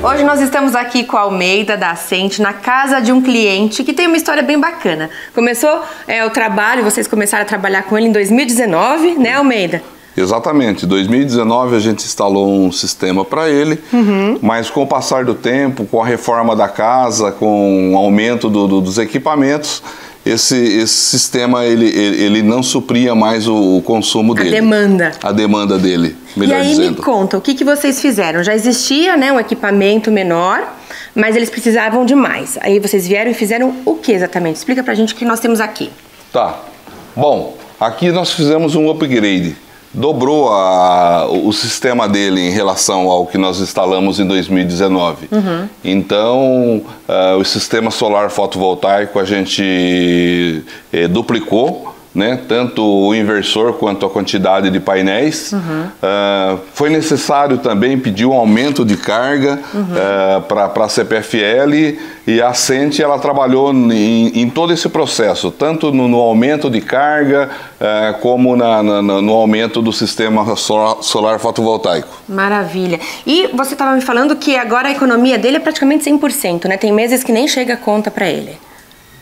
Hoje nós estamos aqui com a Almeida da Ascente na casa de um cliente que tem uma história bem bacana. Começou é, o trabalho, vocês começaram a trabalhar com ele em 2019, né, Almeida? Exatamente. Em 2019 a gente instalou um sistema para ele, uhum. mas com o passar do tempo, com a reforma da casa, com o aumento do, do, dos equipamentos, esse, esse sistema ele, ele, ele não supria mais o, o, consumo dele. A demanda. A demanda dele, melhor E aí dizendo. me conta, o que, que vocês fizeram? Já existia né, um equipamento menor, mas eles precisavam de mais. Aí vocês vieram e fizeram o que exatamente? Explica pra gente o que nós temos aqui. Tá. Bom, aqui nós fizemos um upgrade dobrou a, o sistema dele em relação ao que nós instalamos em 2019. Uhum. Então, uh, o sistema solar fotovoltaico a gente eh, duplicou né, tanto o inversor quanto a quantidade de painéis. Uhum. Uh, foi necessário também pedir um aumento de carga uhum. uh, para a CPFL e a Sente ela trabalhou em, em, todo esse processo, tanto no, no aumento de carga uh, como na, na, no aumento do sistema solar, solar fotovoltaico. Maravilha. E você estava me falando que agora a economia dele é praticamente 100%, né? Tem meses que nem chega a conta para ele.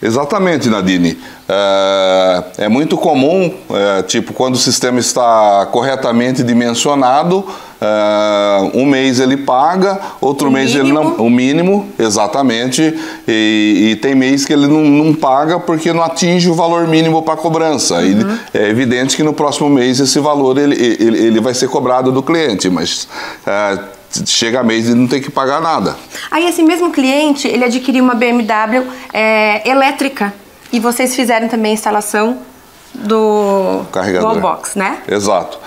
Exatamente, Nadine. É, é muito comum, é, tipo, quando o sistema está corretamente dimensionado, é, um mês ele paga, outro o mês mínimo. ele não. O mínimo, exatamente. E, e tem mês que ele não, não, paga porque não atinge o valor mínimo para cobrança. Uhum. é evidente que no próximo mês esse valor ele, ele, ele vai ser cobrado do cliente, mas é, chega mês e não tem que pagar nada. Aí esse mesmo cliente, ele adquiriu uma BMW é, elétrica e vocês fizeram também a instalação do carregador box, né? Exato.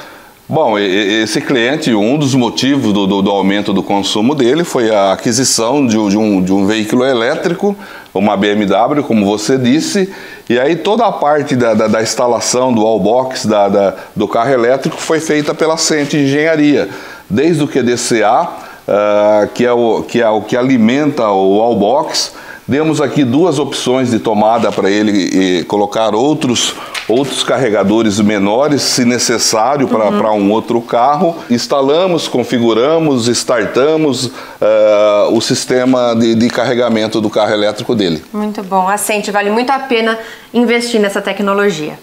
Bom, esse cliente, um dos motivos do, do, do, aumento do consumo dele foi a aquisição de, de, um, de um veículo elétrico, uma BMW, como você disse, e aí toda a parte da, da, da instalação do wallbox da, da, do carro elétrico foi feita pela Cente Engenharia desde o QDCA, uh, ah, que, é o, que é o que alimenta o Allbox. Demos aqui duas opções de tomada para ele colocar outros, outros carregadores menores, se necessário, para uhum. um outro carro. Instalamos, configuramos, startamos uh, o sistema de, de, carregamento do carro elétrico dele. Muito bom. Assente, vale muito a pena investir nessa tecnologia.